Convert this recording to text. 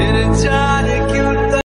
in a time.